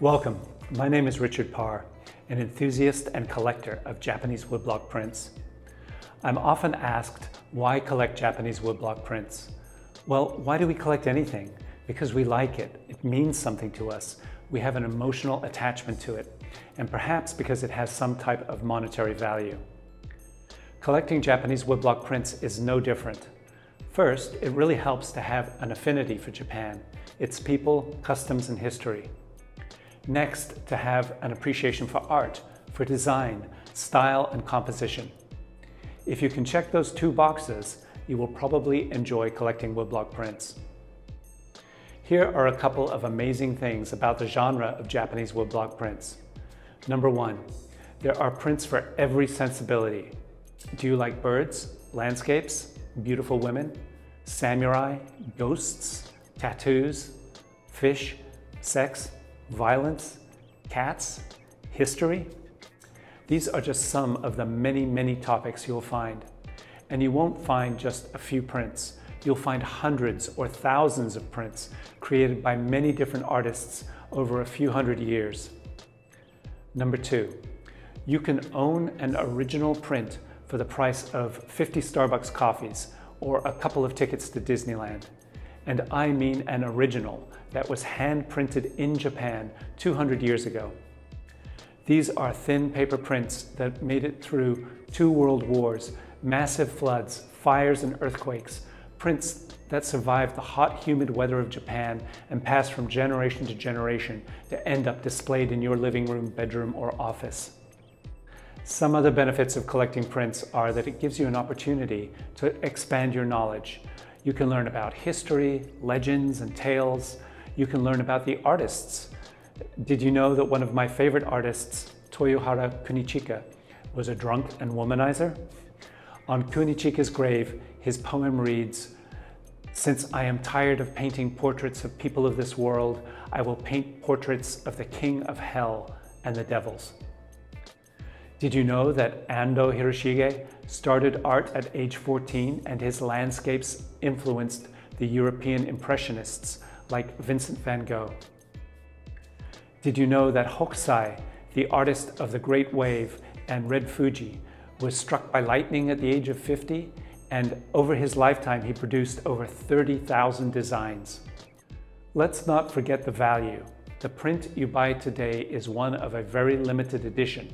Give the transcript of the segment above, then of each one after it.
Welcome. My name is Richard Parr, an enthusiast and collector of Japanese woodblock prints. I'm often asked, why collect Japanese woodblock prints? Well, why do we collect anything? Because we like it. It means something to us. We have an emotional attachment to it, and perhaps because it has some type of monetary value. Collecting Japanese woodblock prints is no different. First, it really helps to have an affinity for Japan, its people, customs, and history. Next, to have an appreciation for art, for design, style, and composition. If you can check those two boxes, you will probably enjoy collecting woodblock prints. Here are a couple of amazing things about the genre of Japanese woodblock prints. Number one, there are prints for every sensibility. Do you like birds, landscapes, beautiful women, samurai, ghosts, tattoos, fish, sex, violence, cats, history. These are just some of the many, many topics you'll find. And you won't find just a few prints. You'll find hundreds or thousands of prints created by many different artists over a few hundred years. Number two, you can own an original print for the price of 50 Starbucks coffees or a couple of tickets to Disneyland. And I mean an original that was hand printed in Japan 200 years ago. These are thin paper prints that made it through two world wars, massive floods, fires and earthquakes, prints that survived the hot, humid weather of Japan and passed from generation to generation to end up displayed in your living room, bedroom, or office. Some other benefits of collecting prints are that it gives you an opportunity to expand your knowledge. You can learn about history, legends, and tales. You can learn about the artists. Did you know that one of my favorite artists, Toyohara Kunichika, was a drunk and womanizer? On Kunichika's grave, his poem reads, Since I am tired of painting portraits of people of this world, I will paint portraits of the king of hell and the devils. Did you know that Ando Hiroshige started art at age 14 and his landscapes influenced the European Impressionists like Vincent van Gogh? Did you know that Hokusai, the artist of the Great Wave and Red Fuji, was struck by lightning at the age of 50 and over his lifetime he produced over 30,000 designs. Let's not forget the value. The print you buy today is one of a very limited edition.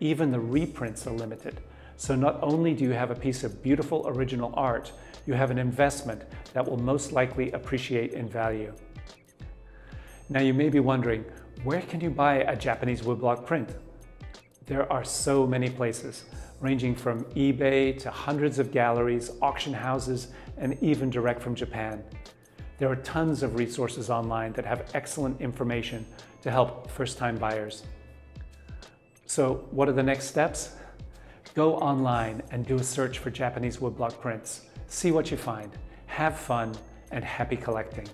Even the reprints are limited. So not only do you have a piece of beautiful original art, you have an investment that will most likely appreciate in value. Now you may be wondering, where can you buy a Japanese woodblock print? There are so many places, ranging from eBay to hundreds of galleries, auction houses, and even direct from Japan. There are tons of resources online that have excellent information to help first-time buyers. So what are the next steps? Go online and do a search for Japanese woodblock prints. See what you find. Have fun and happy collecting.